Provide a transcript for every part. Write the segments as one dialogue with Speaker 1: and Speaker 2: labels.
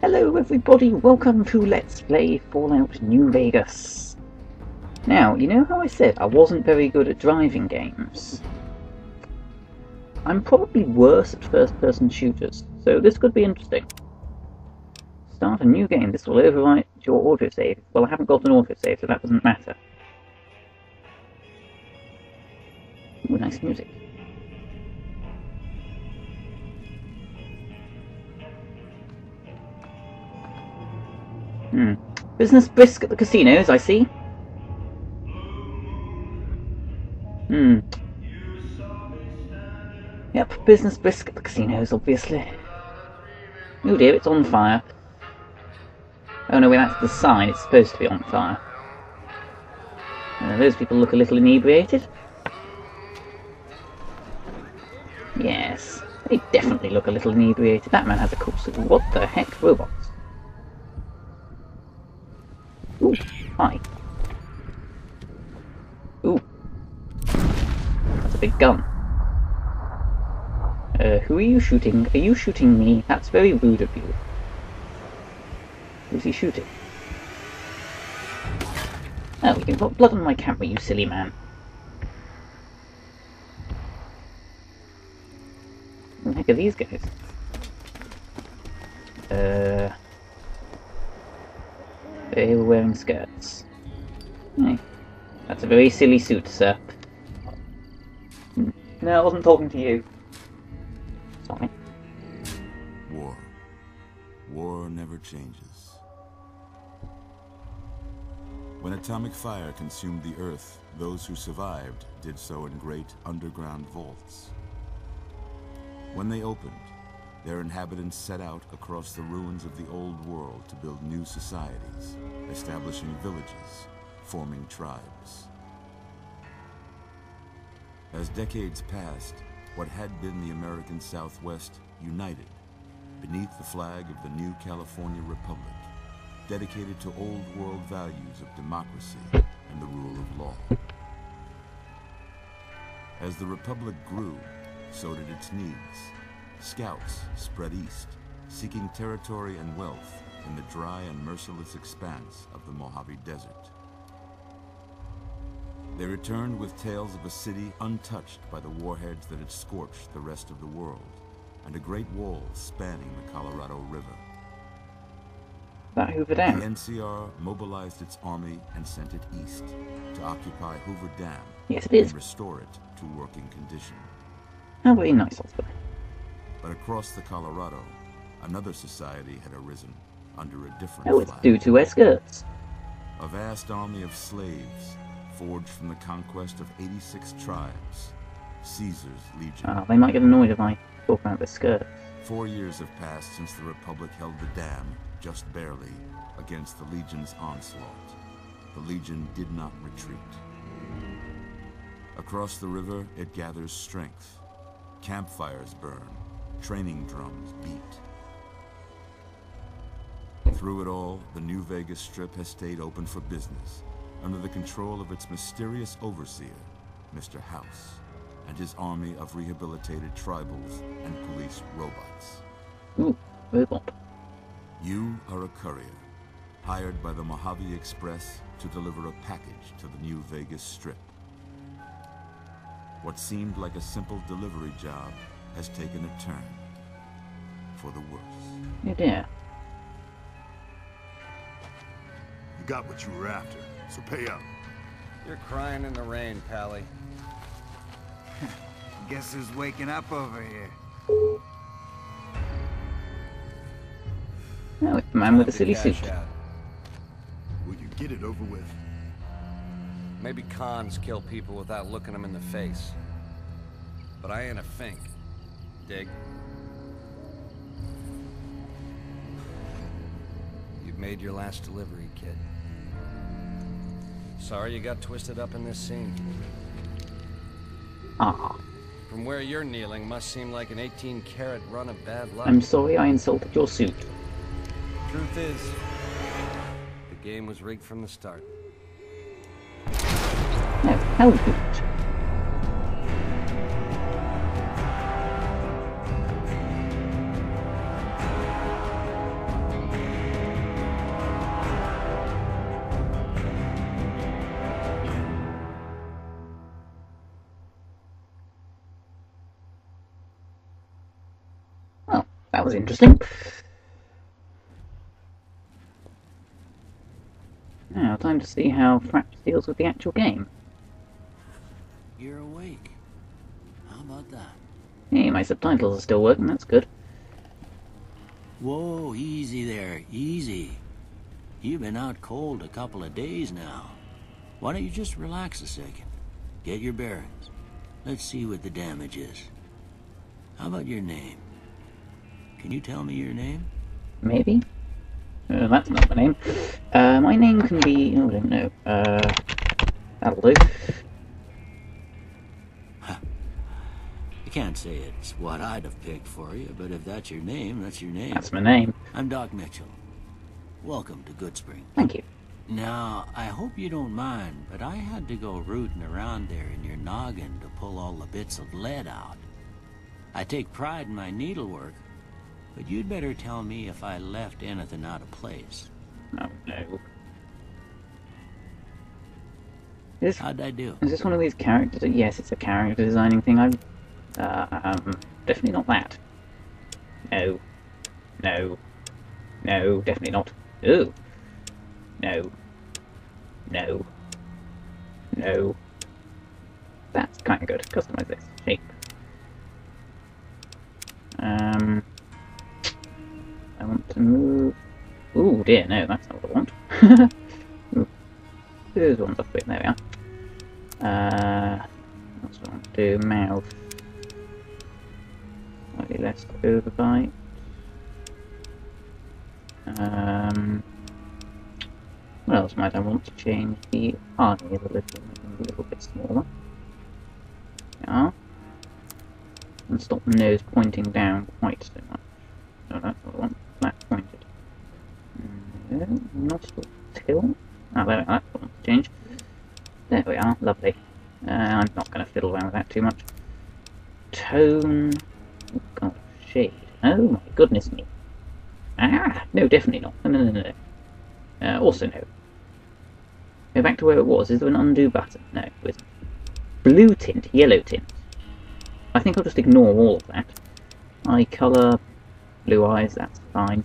Speaker 1: Hello everybody, welcome to Let's Play Fallout New Vegas. Now, you know how I said I wasn't very good at driving games? I'm probably worse at first-person shooters, so this could be interesting. Start a new game, this will overwrite your autosave. Well, I haven't got an autosave, so that doesn't matter. Ooh, nice music. Hmm. Business brisk at the casinos, I see. Hmm. Yep, business brisk at the casinos, obviously. Oh dear, it's on fire. Oh no, wait, that's the sign. It's supposed to be on fire. Uh, those people look a little inebriated. Yes, they definitely look a little inebriated. That man has a suit. What the heck? Robots. Ooh, hi. Ooh. That's a big gun. Uh, who are you shooting? Are you shooting me? That's very rude of you. Who's he shooting? Oh, you've got blood on my camera, you silly man. What the heck are these guys? Uh... Were wearing skirts. Hey, that's a very silly suit, sir. Hmm. No, I wasn't talking to you. Sorry.
Speaker 2: War. War never changes. When atomic fire consumed the Earth, those who survived did so in great underground vaults. When they opened, their inhabitants set out across the ruins of the old world to build new societies, establishing villages, forming tribes. As decades passed, what had been the American Southwest united beneath the flag of the new California Republic, dedicated to old world values of democracy and the rule of law. As the Republic grew, so did its needs. Scouts spread east, seeking territory and wealth in the dry and merciless expanse of the Mojave Desert. They returned with tales of a city untouched by the warheads that had scorched the rest of the world, and a great wall spanning the Colorado River.
Speaker 1: That Hoover
Speaker 2: The
Speaker 1: Dam.
Speaker 2: NCR mobilized its army and sent it east to occupy Hoover Dam
Speaker 1: Yes, it
Speaker 2: and restore it to working condition.
Speaker 1: How very nice of them.
Speaker 2: But across the Colorado, another society had arisen under a different
Speaker 1: Oh, it's
Speaker 2: flag.
Speaker 1: due to wear skirts.
Speaker 2: A vast army of slaves, forged from the conquest of 86 tribes. Caesar's Legion.
Speaker 1: Ah, they might get annoyed if I talk about their skirts.
Speaker 2: Four years have passed since the Republic held the dam, just barely, against the Legion's onslaught. The Legion did not retreat. Across the river, it gathers strength. Campfires burn, training drums beat. Through it all, the New Vegas Strip has stayed open for business, under the control of its mysterious overseer, Mr. House, and his army of rehabilitated tribals and police robots.
Speaker 1: Ooh, robot.
Speaker 2: You are a courier, hired by the Mojave Express to deliver a package to the New Vegas Strip. What seemed like a simple delivery job has taken a turn for the worse.
Speaker 1: Oh
Speaker 3: got what you were after, so pay up.
Speaker 4: You're crying in the rain, Pally.
Speaker 5: Guess who's waking up over here?
Speaker 1: It's the man with the
Speaker 4: Time
Speaker 1: silly suit.
Speaker 3: Will you get it over with?
Speaker 4: Maybe cons kill people without looking them in the face. But I ain't a fink. Dig? You've made your last delivery, kid. Sorry you got twisted up in this scene.
Speaker 1: Ah,
Speaker 4: From where you're kneeling must seem like an 18 karat run of bad luck.
Speaker 1: I'm sorry I insulted your suit.
Speaker 4: Truth is, the game was rigged from the start.
Speaker 1: No, hell good. Interesting. Now, time to see how Fraps deals with the actual game.
Speaker 6: You're awake. How about that?
Speaker 1: Hey, my subtitles are still working, that's good.
Speaker 6: Whoa, easy there, easy. You've been out cold a couple of days now. Why don't you just relax a second? Get your bearings. Let's see what the damage is. How about your name? Can you tell me your name?
Speaker 1: Maybe? Uh, that's not my name. Uh, my name can be... Oh, I don't know. Uh, that'll do.
Speaker 6: I can't say it's what I'd have picked for you, but if that's your name, that's your name.
Speaker 1: That's my name.
Speaker 6: I'm Doc Mitchell. Welcome to Goodspring.
Speaker 1: Thank you.
Speaker 6: Now, I hope you don't mind, but I had to go rooting around there in your noggin to pull all the bits of lead out. I take pride in my needlework, but you'd better tell me if I left anything out of place.
Speaker 1: Oh, no. Is,
Speaker 6: How'd I do?
Speaker 1: is this one of these characters? Yes, it's a character designing thing. I'm... Uh, um, definitely not that. No. No. No, definitely not. Ooh. No. No. No. That's kind of good. Customize this. Shape. Um... Move... Ooh, dear, no, that's not what I want. Ooh. Those ones up bit, there we are. Uh, that's what I want to do. Mouth. Slightly less overbite. Um, what else might I want to change? The eye a little, a little bit smaller. Yeah. And stop the nose pointing down quite so much. No, that's what I want. Nostril tilt. Ah, there I want to change. There we are. Lovely. Uh, I'm not going to fiddle around with that too much. Tone. Oh, God. Shade. Oh, my goodness me. Ah! No, definitely not. No, no, no, no. Uh, also no. Go back to where it was. Is there an undo button? No. Blue tint, yellow tint. I think I'll just ignore all of that. Eye colour, blue eyes, that's fine.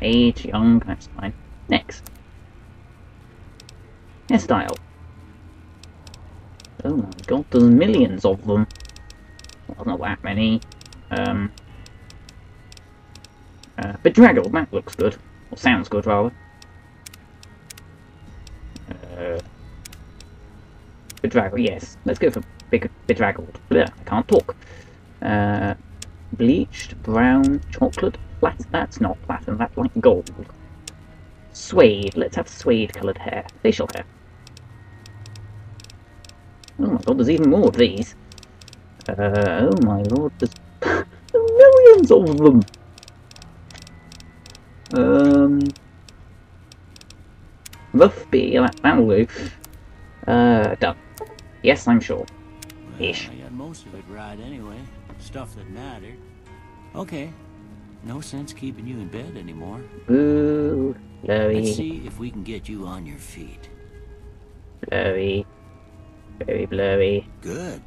Speaker 1: Age, young, that's fine. Next. Hairstyle. Oh my god, there's millions of them. Well, not that many. Um, uh, bedraggled, that looks good. Or sounds good, rather. Uh, bedraggled, yes. Let's go for big, bedraggled. Blech, I can't talk. Uh, bleached, brown, chocolate, flat. That's not platinum, that's like gold. Suede, let's have suede coloured hair. Facial hair. Oh my god, there's even more of these. Uh, oh my lord, there's millions of them. Um, rough B, that, that'll do. Uh, done. Yes, I'm sure.
Speaker 6: Well, I got most of it right anyway. Stuff that mattered. Okay. No sense keeping you in bed anymore.
Speaker 1: Boo,
Speaker 6: Let's see if we can get you on your feet.
Speaker 1: blurry, very blurry.
Speaker 6: Good.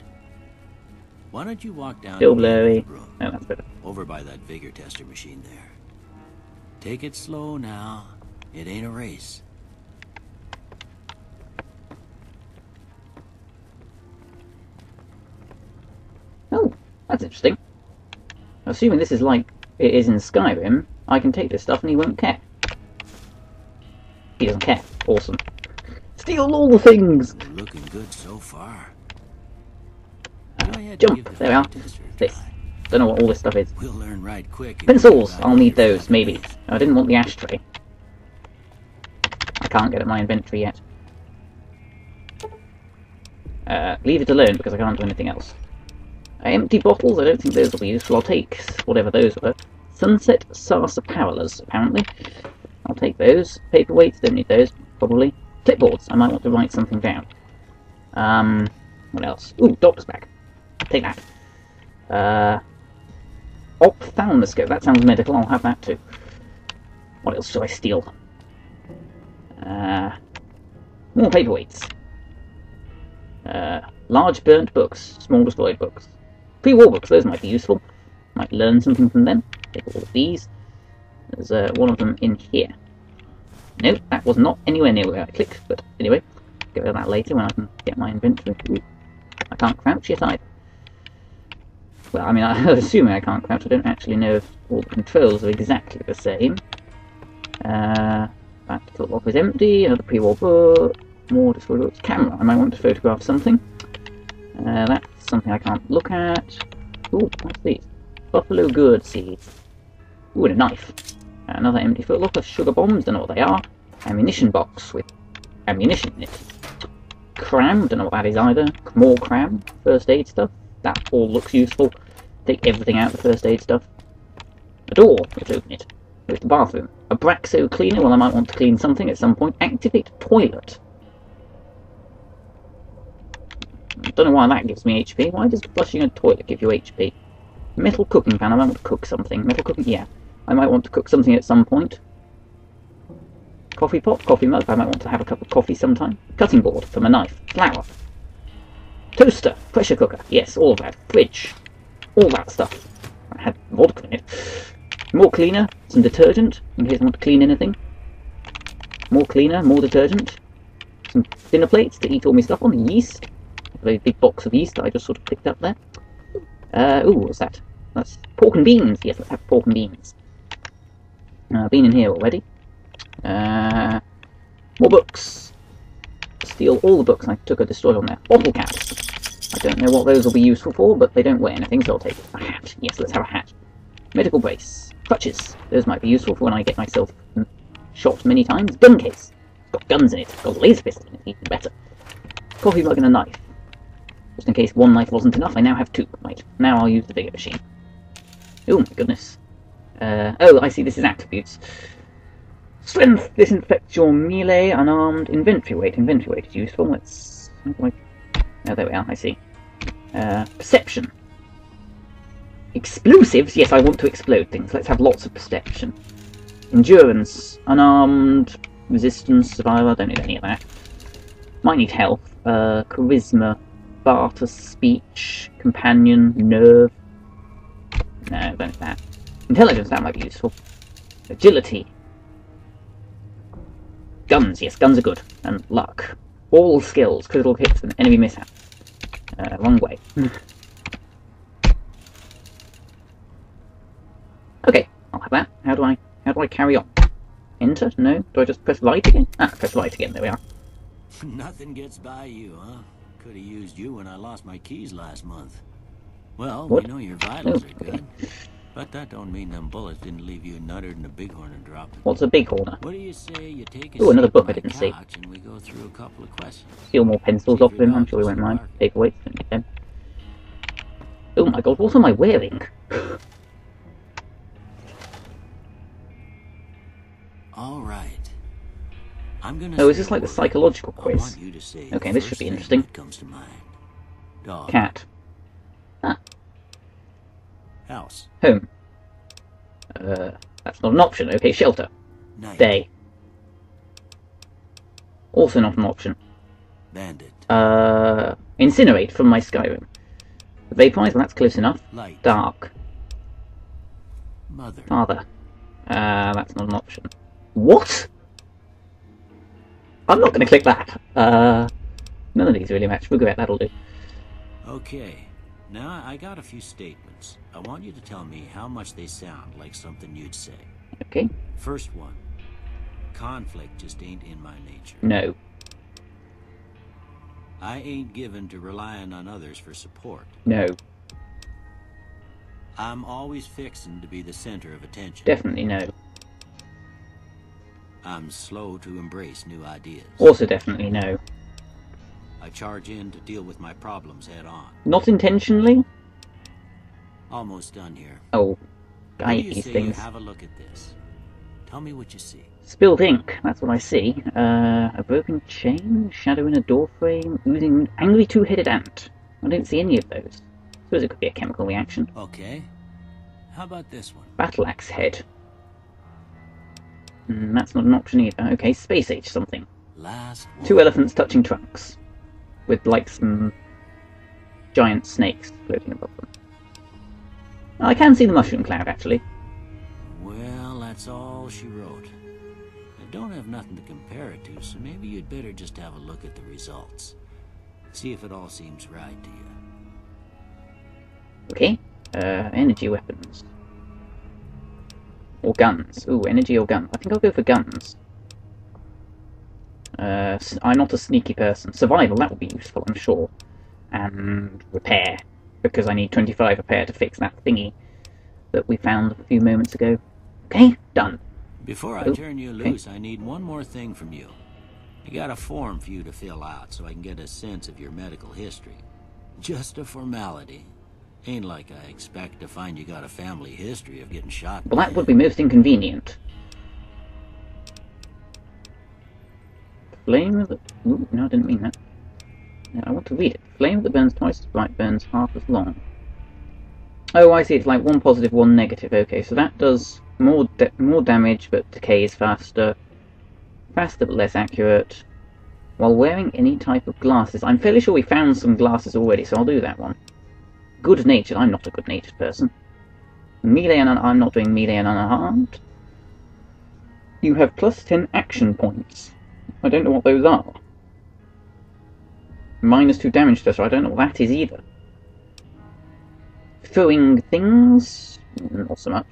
Speaker 6: Why don't you walk down
Speaker 1: Still
Speaker 6: to the end of
Speaker 1: blurry.
Speaker 6: room,
Speaker 1: No, that's better.
Speaker 6: over by that vigor tester machine there. Take it slow now. It ain't a race.
Speaker 1: Oh, that's interesting. Assuming this is like it is in Skyrim, I can take this stuff and he won't care. He doesn't care. Awesome. Steal all the things!
Speaker 6: You're looking good so far. Ahead
Speaker 1: Jump. There we are.
Speaker 6: vigor tester a
Speaker 1: This. Don't know what all this stuff is.
Speaker 6: We'll learn right quick.
Speaker 1: Pencils! I'll need those, maybe. I didn't want the ashtray. I can't get at my inventory yet. Uh, leave it alone because I can't do anything else. Uh, empty bottles, I don't think those will be useful. I'll take whatever those were. Sunset sarsaparillas, apparently. I'll take those. Paperweights, don't need those, probably. Clipboards, I might want to write something down. Um, what else? Ooh, doctor's bag. Take that. Uh, ophthalmoscope, that sounds medical, I'll have that too. What else should I steal? Uh, more paperweights. Uh, large burnt books, small destroyed books. Pre-war books, those might be useful. Might learn something from them. Take all of these. There's uh, one of them in here. No, that was not anywhere near where I clicked, but anyway, get rid of that later when I can get my inventory. I can't crouch yet either. Well, I mean, I'm assuming I can't crouch, I don't actually know if all the controls are exactly the same. Uh, the lock is empty, another pre-war book, more books. Camera, I might want to photograph something. Uh, that's something I can't look at. Ooh, what's these? Buffalo gourd seeds. Ooh, and a knife. Another empty footlocker, sugar bombs, don't know what they are. Ammunition box with ammunition in it. Cram, don't know what that is either. More cram, first aid stuff. That all looks useful. Take everything out of the first aid stuff. A door, let's open it. Here's the bathroom. Abraxo cleaner, well I might want to clean something at some point. Activate toilet. Don't know why that gives me HP. Why does flushing a toilet give you HP? Metal cooking pan, I might want to cook something. Metal cooking, yeah. I might want to cook something at some point. Coffee pot, coffee mug, I might want to have a cup of coffee sometime. Cutting board for my knife. Flour. Toaster, pressure cooker, yes, all that. Fridge, all that stuff. I had vodka in it. More cleaner, some detergent, in case I want to clean anything. More cleaner, more detergent. Some dinner plates to eat all my stuff on. Yeast. A very big box of yeast that I just sort of picked up there. Uh, ooh, what's that? That's pork and beans. Yes, let's have pork and beans. Uh, been in here already. Uh, more books. Steal all the books I took a destroyed on there. Bottle caps. I don't know what those will be useful for, but they don't weigh anything, so I'll take it. A hat. Yes, let's have a hat. Medical brace. Crutches. Those might be useful for when I get myself shot many times. Gun case. Got guns in it. Got a laser pistol in it. Even better. Coffee mug and a knife. Just in case one knife wasn't enough, I now have two. Right, now I'll use the bigger machine. Oh my goodness. Uh, oh, I see, this is attributes. Strength, disinfects your melee, unarmed, inventory weight. Inventory weight is useful. Let's... Oh, there we are, I see. Uh, perception. Explosives? Yes, I want to explode things. Let's have lots of perception. Endurance, unarmed, resistance, survival, I don't need any of that. Might need health. Uh, charisma, barter, speech, companion, nerve. No, don't need that. Intelligence, that might be useful. Agility. Guns, yes, guns are good. And luck. All skills, critical hits, and enemy mishap. Uh, wrong way. okay, I'll have that. How do I how do I carry on? Enter? No? Do I just press right again? Ah, press right again, there we are.
Speaker 6: Nothing gets by you, huh? Could have used you when I lost my keys last month. Well,
Speaker 1: What?
Speaker 6: we know your vitals
Speaker 1: Oh,
Speaker 6: are good. But that don't mean them bullets didn't leave you nuttered and a bighorn and dropping.
Speaker 1: What's a big horner?
Speaker 6: What do you say you take a
Speaker 1: Ooh, another book I didn't see.
Speaker 6: And we go through a couple of questions.
Speaker 1: Steal more pencils off him, I'm sure he won't mind. Paperweights, don't need them. Oh my god, what am I wearing?
Speaker 6: All right. I'm gonna.
Speaker 1: Oh, is this like the psychological quiz?
Speaker 6: want you to say the
Speaker 1: Okay, this should be interesting.
Speaker 6: Comes to mind. Dog.
Speaker 1: Cat. Ah.
Speaker 6: House.
Speaker 1: Home. Uh, that's not an option. Okay, shelter.
Speaker 6: Night.
Speaker 1: Day. Also not an option.
Speaker 6: Bandit.
Speaker 1: Uh, incinerate from my Skyrim. Vaporize, that's close enough.
Speaker 6: Light.
Speaker 1: Dark.
Speaker 6: Mother.
Speaker 1: Father. Uh, that's not an option. What? I'm not going to click that. Uh, none of these really match. Regret, that'll do.
Speaker 6: Okay. Now I got a few statements. I want you to tell me how much they sound like something you'd say.
Speaker 1: Okay.
Speaker 6: First one. Conflict just ain't in my nature.
Speaker 1: No.
Speaker 6: I ain't given to relying on others for support.
Speaker 1: No.
Speaker 6: I'm always fixing to be the center of attention.
Speaker 1: Definitely no.
Speaker 6: I'm slow to embrace new ideas.
Speaker 1: Also definitely no.
Speaker 6: I charge in to deal with my problems head on.
Speaker 1: Not intentionally?
Speaker 6: Almost done here.
Speaker 1: Oh, I hate these things.
Speaker 6: Have a look at this. Tell me what you see.
Speaker 1: Spilled ink, that's what I see. Uh, a broken chain, shadow in a doorframe, oozing angry two-headed ant. I don't see any of those. I Suppose it could be a chemical reaction.
Speaker 6: Okay. How about this one?
Speaker 1: Battle axe head. Mm, that's not an option either. Okay, space age something.
Speaker 6: Last one.
Speaker 1: Two elephants touching trunks. With like some giant snakes floating above them. I can see the mushroom cloud, actually.
Speaker 6: Well, that's all she wrote. I don't have nothing to compare it to, so maybe you'd better just have a look at the results. See if it all seems right to you.
Speaker 1: Okay. Uh, energy weapons. Or guns. Ooh, energy or guns. I think I'll go for guns. Uh, I'm not a sneaky person. Survival, that would be useful, I'm sure. And repair, because I need 25 repair to fix that thingy that we found a few moments ago. Okay, done.
Speaker 6: Before I
Speaker 1: Oh,
Speaker 6: turn you
Speaker 1: okay.
Speaker 6: loose, I need one more thing from you. I got a form for you to fill out so I can get a sense of your medical history. Just a formality. Ain't like I expect to find you got a family history of getting shot.
Speaker 1: Well, that would be most inconvenient. Flame that... Ooh, no, I didn't mean that. I want to read it. Flame that burns twice as bright burns half as long. Oh, I see. It's like one positive, one negative. Okay, so that does more da- more damage, but decays faster. Faster but less accurate. While wearing any type of glasses. I'm fairly sure we found some glasses already, so I'll do that one. Good natured. I'm not a good natured person. Melee and I'm not doing melee and unarmed. You have plus 10 action points. I don't know what those are. Minus 2 damage tester, I don't know what that is either. Throwing things? Not so much.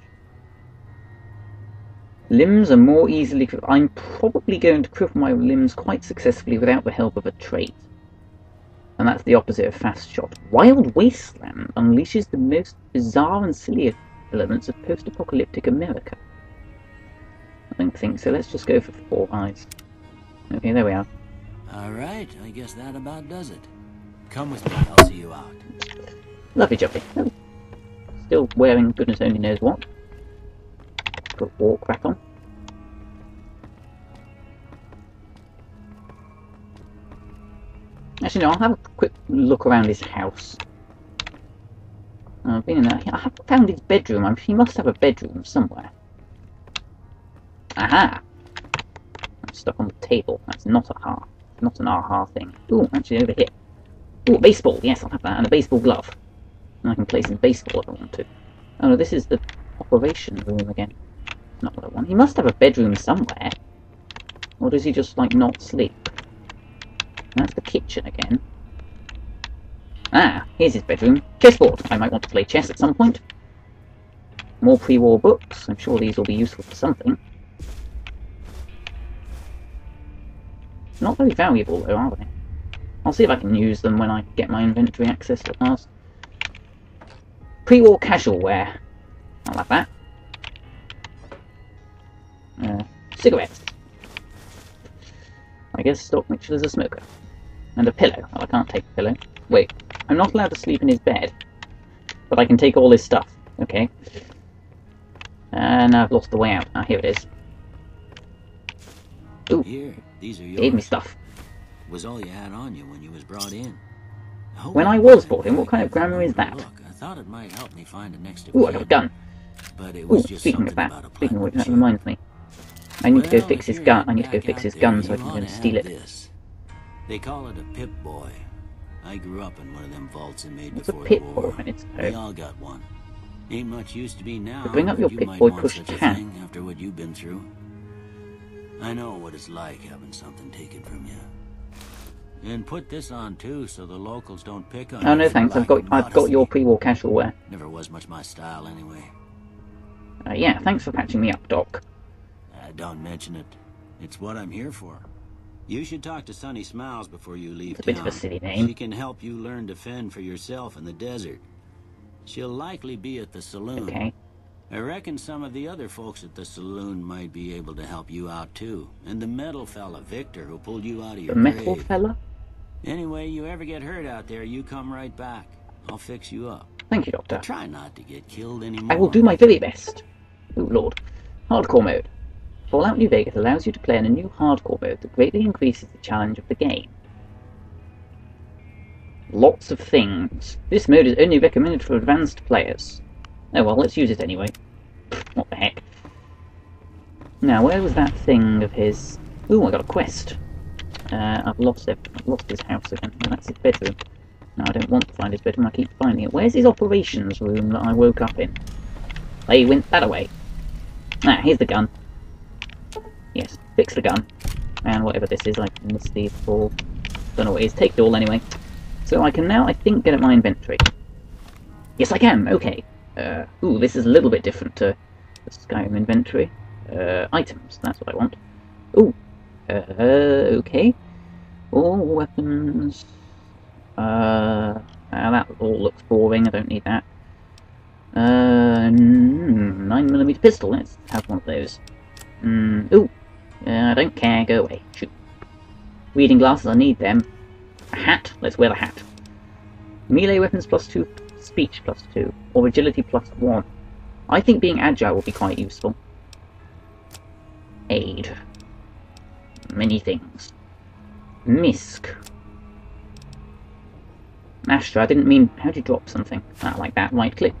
Speaker 1: Limbs are more easily. I'm probably going to cripple my limbs quite successfully without the help of a trait. And that's the opposite of fast shot. Wild Wasteland unleashes the most bizarre and silly elements of post-apocalyptic America. I don't think so. Let's just go for four eyes. Okay, there we are.
Speaker 6: All right, I guess that about does it. Come with me, I'll see you out.
Speaker 1: Lovely jubbly. Oh. Still wearing goodness only knows what. Put walk back on. Actually, no, I'll have a quick look around his house. I've been in there. I haven't found his bedroom. I'm, he must have a bedroom somewhere. Aha! Stuck on the table. That's not a ha. Not an aha thing. Ooh, actually over here. Ooh, baseball. Yes, I'll have that. And a baseball glove. And I can play some baseball if I want to. Oh no, this is the operation room again. Not what I want. He must have a bedroom somewhere. Or does he just, like, not sleep? That's the kitchen again. Ah, here's his bedroom. Chessboard. I might want to play chess at some point. More pre-war books. I'm sure these will be useful for something. Not very valuable, though, are they? I'll see if I can use them when I get my inventory access at last. Pre-war casual wear. I like that. Uh, cigarettes. I guess Doc Mitchell is a smoker. And a pillow. Oh, I can't take a pillow. Wait, I'm not allowed to sleep in his bed. But I can take all his stuff. Okay. And I've lost the way out. Ah, here it is. Ooh,
Speaker 6: Here, these are yours.
Speaker 1: gave me stuff.
Speaker 6: Was all you had on you when you was brought in. hope
Speaker 1: When I was brought in, what kind of grammar is that?
Speaker 6: Look, I thought it might help me find a next
Speaker 1: Ooh, I got a gun.
Speaker 6: But it
Speaker 1: Ooh,
Speaker 6: was just
Speaker 1: speaking of that,
Speaker 6: about a
Speaker 1: speaking of which, that reminds me. I need to go fix his gun. I need to go fix his gun so I can go
Speaker 6: ought
Speaker 1: and
Speaker 6: to
Speaker 1: steal it.
Speaker 6: This. They call it a pip boy. I grew up in one of them vaults they made
Speaker 1: What's a
Speaker 6: before
Speaker 1: pit
Speaker 6: the
Speaker 1: boy
Speaker 6: war.
Speaker 1: it's
Speaker 6: We all got one. Ain't much used to be now.
Speaker 1: bring up your
Speaker 6: you
Speaker 1: Pip Boy push
Speaker 6: a thing after what you've been through. I know what it's like having something taken from you. And put this on too, so the locals don't pick on
Speaker 1: Oh
Speaker 6: you
Speaker 1: no, thanks. I've got I've got your pre-war casual wear.
Speaker 6: Never was much my style anyway.
Speaker 1: Uh, yeah, thanks for patching me up, Doc.
Speaker 6: Uh, don't mention it. It's what I'm here for. You should talk to Sunny Smiles before you leave
Speaker 1: It's a bit
Speaker 6: town.
Speaker 1: of a silly name.
Speaker 6: She can help you learn to fend for yourself in the desert. She'll likely be at the saloon.
Speaker 1: Okay.
Speaker 6: I reckon some of the other folks at the saloon might be able to help you out too. And the metal fella, Victor, who pulled you out of your The
Speaker 1: metal
Speaker 6: grave.
Speaker 1: fella.
Speaker 6: Anyway, you ever get hurt out there, you come right back. I'll fix you up.
Speaker 1: Thank you, Doctor.
Speaker 6: Try not to get killed anymore.
Speaker 1: I will do my very best. Oh lord. Hardcore mode. Fallout New Vegas allows you to play in a new hardcore mode that greatly increases the challenge of the game. Lots of things. This mode is only recommended for advanced players. Oh well, let's use it anyway. What the heck. Now, where was that thing of his? Ooh, I got a quest. Uh, I've lost it. I've lost his house again. That's his bedroom. No, I don't want to find his bedroom, I keep finding it. Where's his operations room that I woke up in? They went that away. Ah, here's the gun. Yes, fix the gun. And whatever this is, I like Misty Ball. Don't know what it is. Take it all anyway. So I can now, I think, get at my inventory. Yes, I can. Okay. Uh, ooh, this is a little bit different to the Skyrim inventory. Uh, items. That's what I want. Ooh. Uh, okay. All weapons. Uh, that all looks boring. I don't need that. Uh, mm, 9mm pistol. Let's have one of those. Mm, ooh. Uh, I don't care. Go away. Shoot. Reading glasses. I need them. A hat. Let's wear the hat. Melee weapons plus 2. Speech plus 2. Or agility plus 1. I think being agile will be quite useful. Aid. Many things. Misk. Astra, I didn't mean... How'd you drop something? Ah, like that. Right click.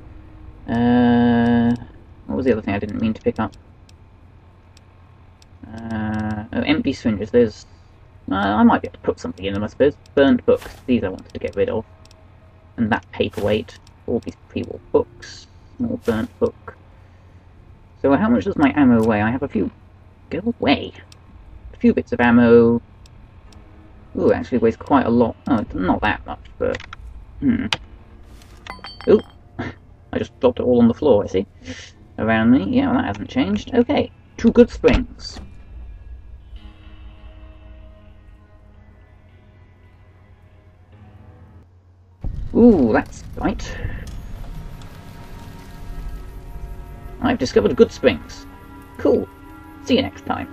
Speaker 1: Uh, what was the other thing I didn't mean to pick up? Uh, oh, empty syringes. There's... Uh, I might be able to put something in them, I suppose. Burnt books. These I wanted to get rid of. And that paperweight. All these pre-war books. More burnt book. So how much does my ammo weigh? I have a few... Go away. A few bits of ammo. Ooh, actually weighs quite a lot. Oh, not that much, but... Hmm. Ooh. I just dropped it all on the floor, I see. Around me. Yeah, well, that hasn't changed. Okay. Two Goodsprings. Ooh, that's right. I've discovered Goodsprings. Cool. See you next time.